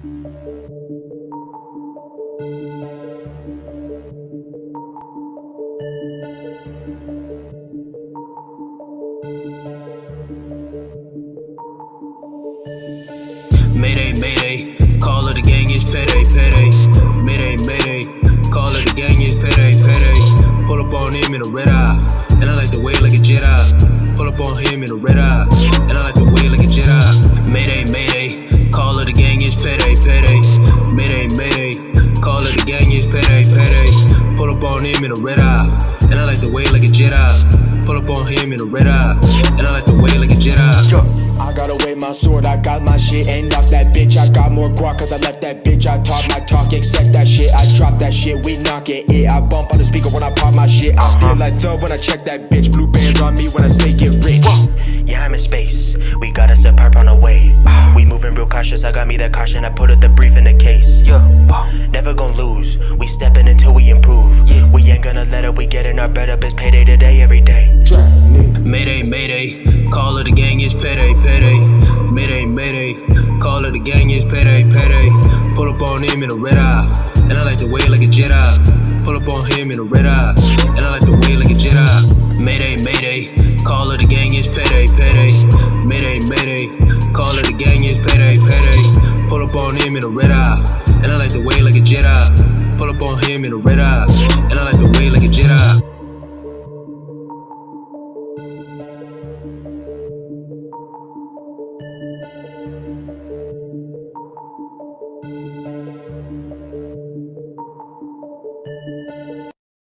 Mayday, mayday, call of the gang is payday, payday. Mayday, mayday, call of the gang is payday, payday. Pull up on him in a red eye, and I like to way like a Jedi. Pull up on him in a red eye, and I like the on him in a red eye, and I like the way like a Jedi. Pull up on him in a red eye, and I like the way like a Jedi. I got away my sword, I got my shit, and off that bitch. I got more guac cause I left that bitch. I talk my talk, accept that shit. I drop that shit, we knock it. Yeah, I bump on the speaker when I pop my shit. I feel like thug when I check that bitch. Blue bands on me when I stay get rich. Yeah, I'm in space. We got us a perp on the way. We moving real cautious. I got me that caution. I put up the brief in the case. Yeah, getting our better. It's payday today, every day. Mayday, mayday, call of the gang is payday, payday. Mayday, mayday, call of the gang is payday, payday. Pull up on him in a red eye, and I like the way like a Jedi. Pull up on him in a red eye, and I like the way like a Jedi. Mayday, mayday, call of the gang is payday, payday. Mayday, mayday, call of the gang is payday, payday. Pull up on him in a red eye, and I like the way like a Jedi. Pull up on him in a red eye,